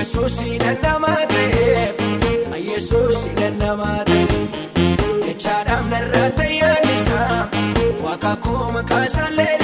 Yesuusi dhandhamaa ta'e Yesuusi dhandhamaa ta'e jechaadhaaf narraa ta'e yaadisa waaqa koo maqaa saalee.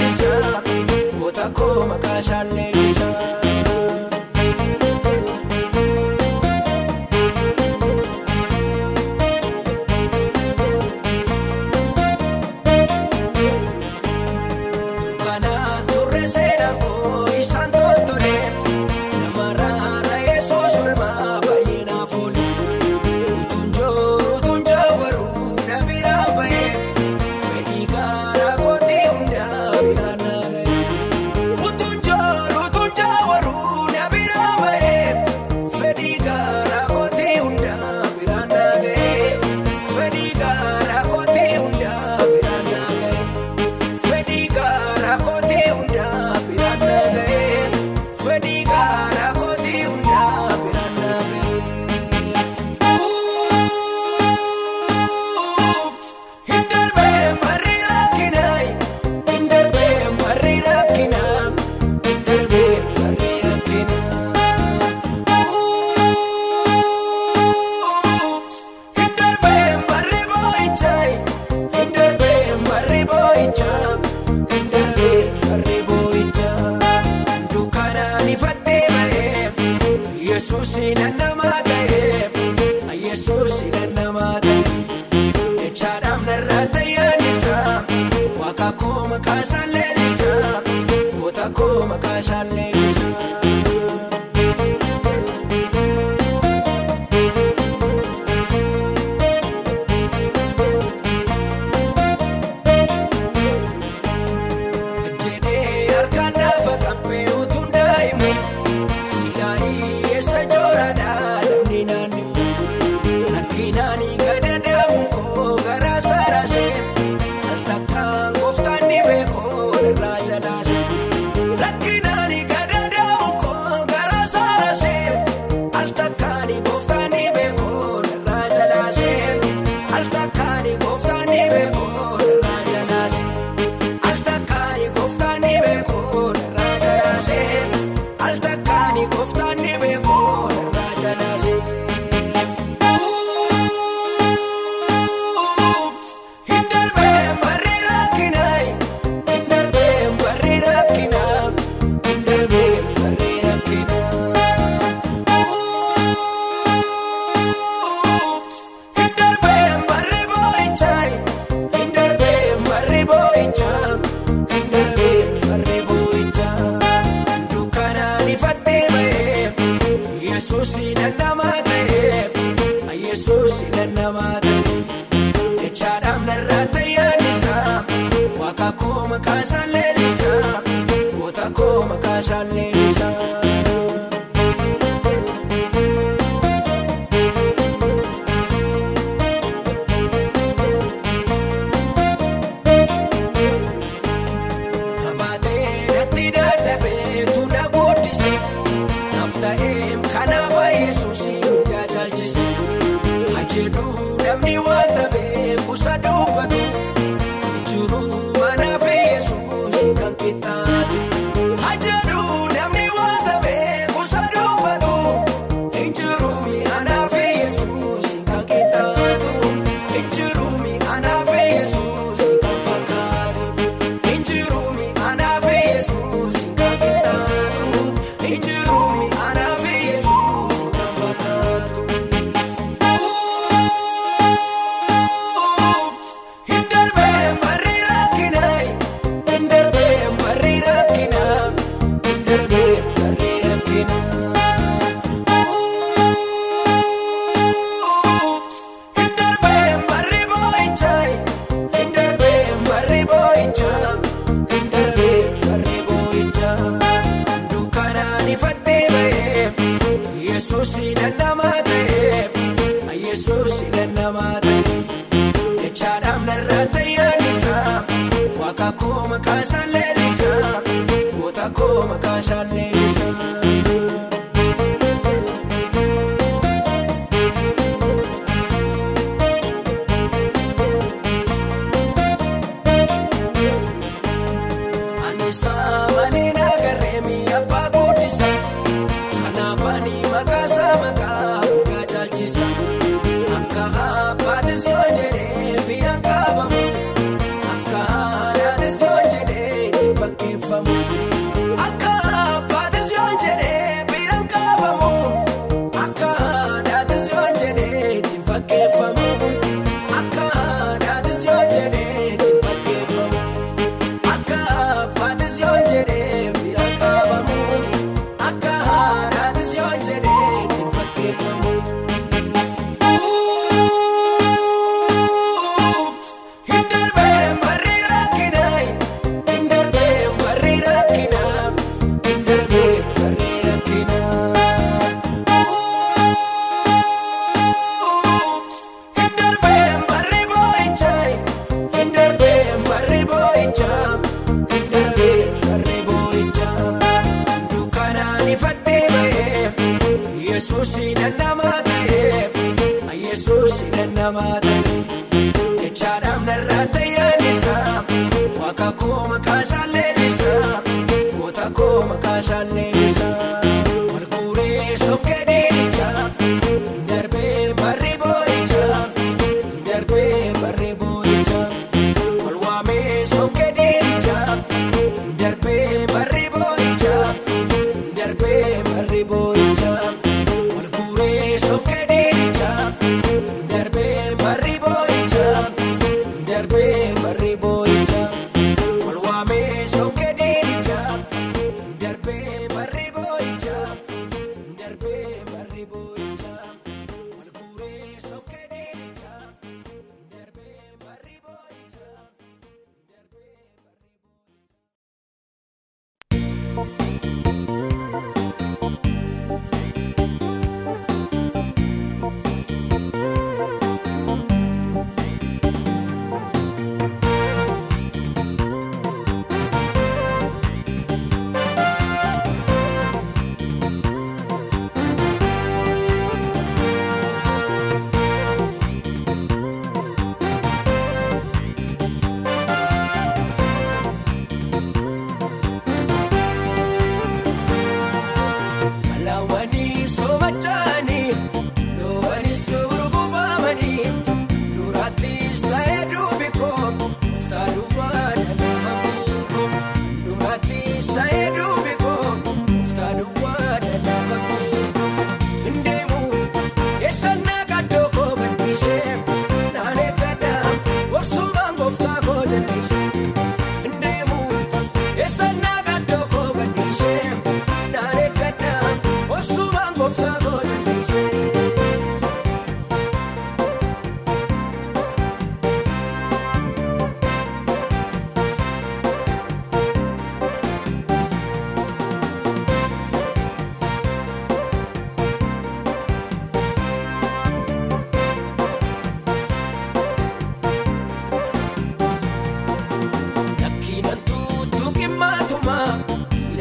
Nakoma Kashalem.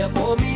for me.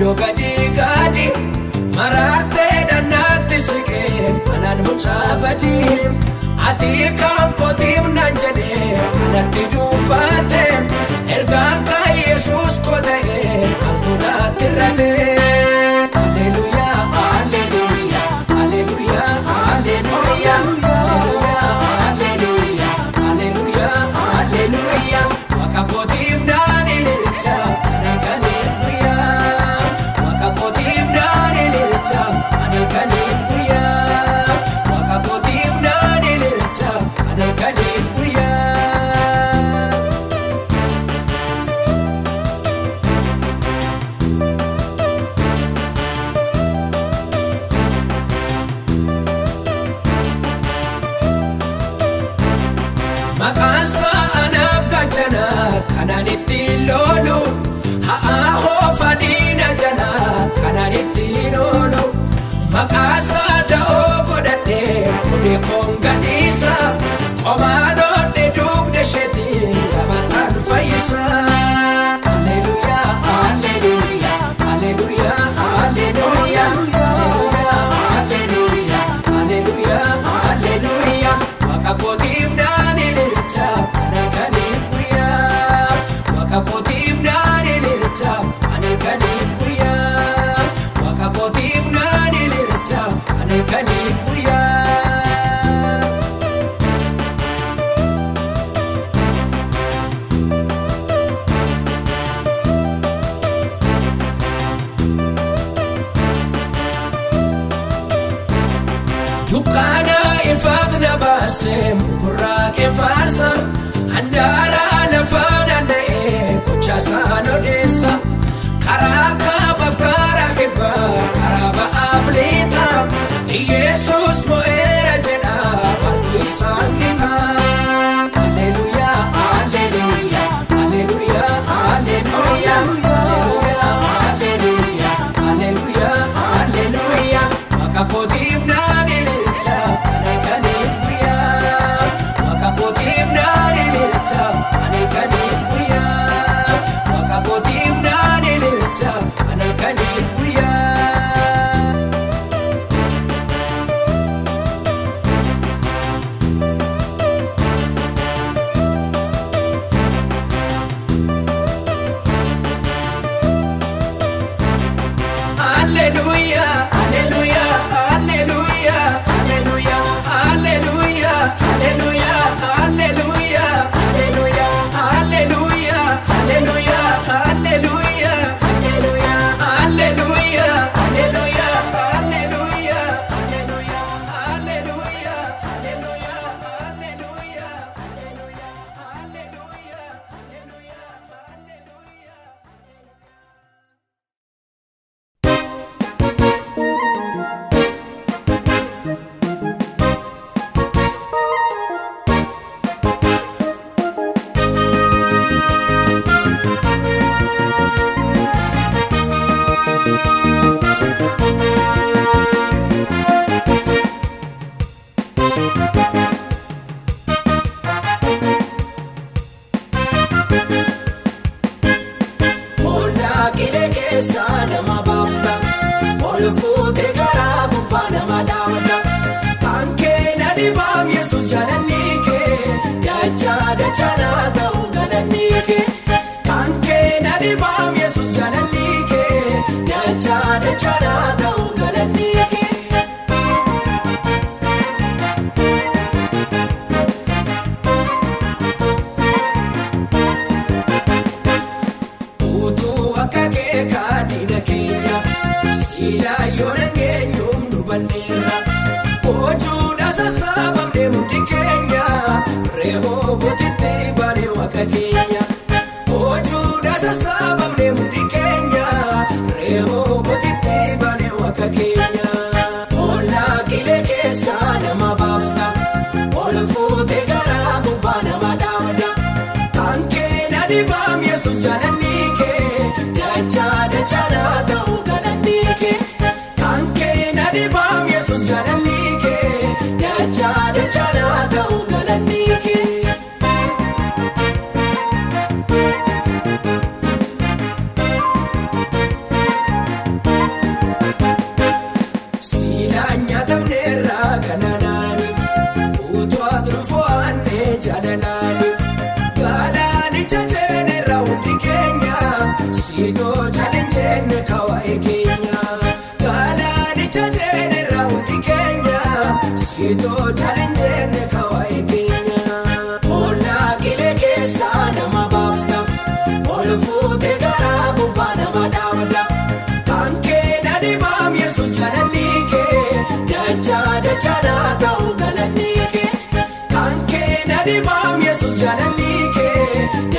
iddoo gadii gadi maraartee dannaatti siqee manaan mucaa badii ati kan kootiif na jedhee kanatti dubbate. Itoo jalinjeen na kawaayee keenya Gaalaani jaajeen irraa hundi keenya Itoo jalinjeen na kawaayee keenya Oolaa kilee keessaa nama baafta Ol fuutee garaa nama dhaabda Kankee nadimaam kee ta'u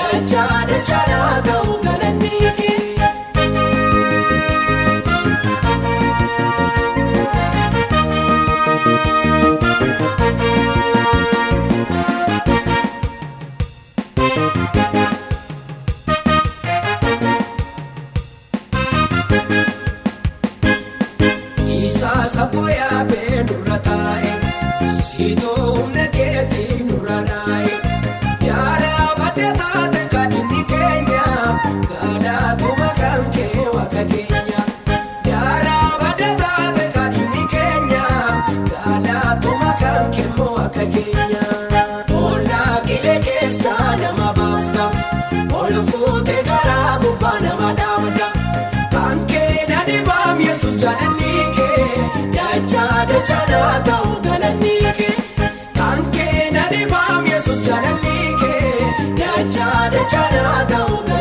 kee ta'u. jaalata uume.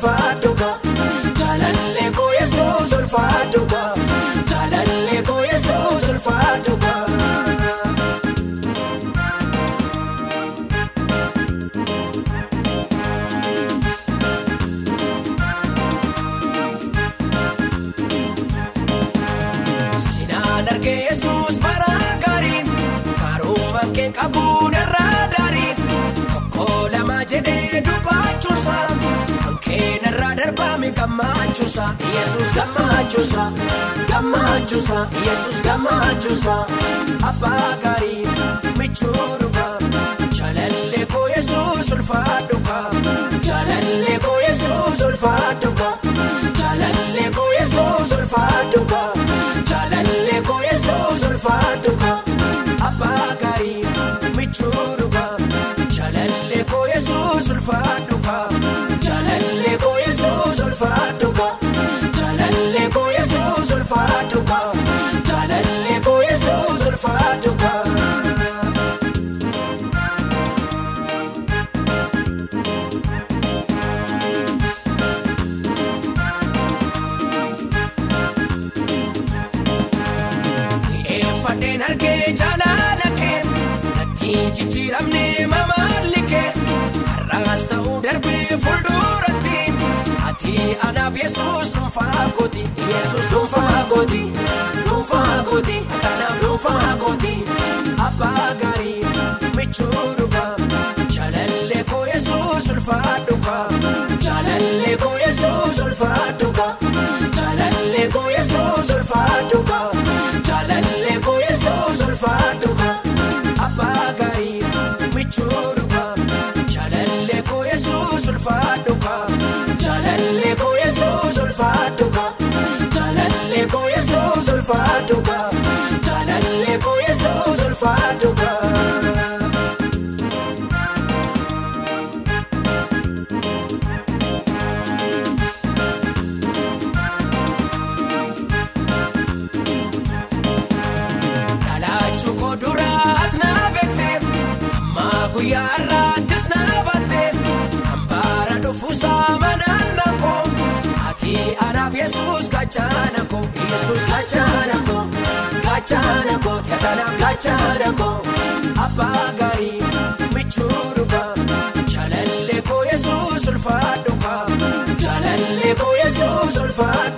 fire. Gamachosa, Jesús Gamachosa, Gamachosa, Jesús Gamachosa, Apagari, Michura. ulfaatuuka. Jaalallee kun yesuus ulfaatuuka. Jaalallee kun yesuus ulfaatuuka. Abbaa gaarii michuudhuuka. Jaalallee kun yesuus ulfaatuuka. Jaalallee kun yesuus ulfaatuuka. Jaalallee kun yesuus ulfaatuuka. Jaalallee kun yesuus ulfaatuuka. gachaana ko Yesuus gachaana ko gachaana ko Yaatanaaf gachaana ko abbaa gaarii michuu ko Yesuus ulfaadhu ka ko Yesuus ulfaadhu.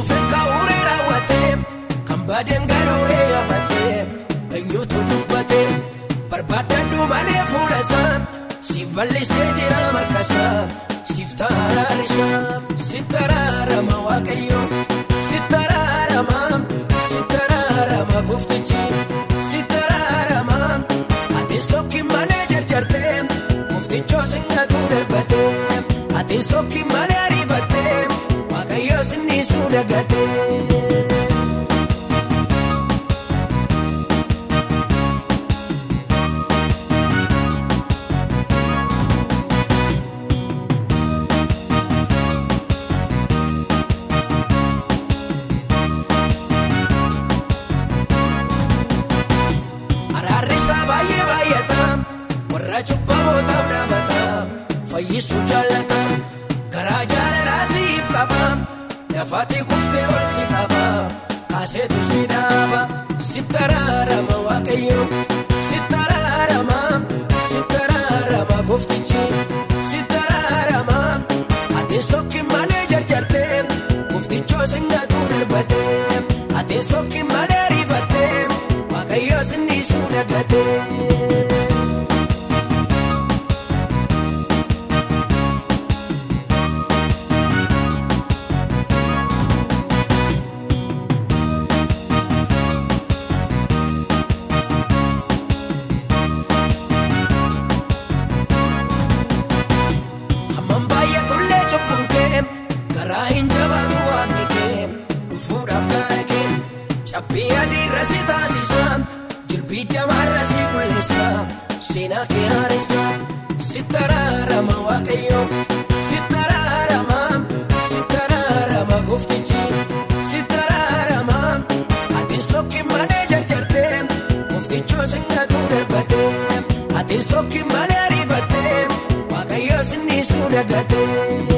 Muuziqaa uree raawwatee kan baadiyaan garuu malee fuula isaa siif bal'isee jira siif waaqayyo si taraarama si taraarama ati sookin malee jarjarte dagatee. baay'ee tollee cobbuun kee karaa hin jabaatu waaqni kee dhufuudhaaf karaa kee cabbii adiirra si taasisaa jirbii jamaarra si kulleessaa seenaa kee haaressaa si taraarama waaqayyoo si taraarama regretei